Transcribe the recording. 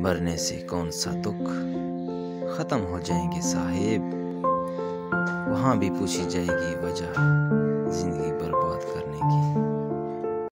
मरने से कौन सा दुख ख़त्म हो जाएँगे साहेब? वहाँ भी पूछी जाएगी वजह।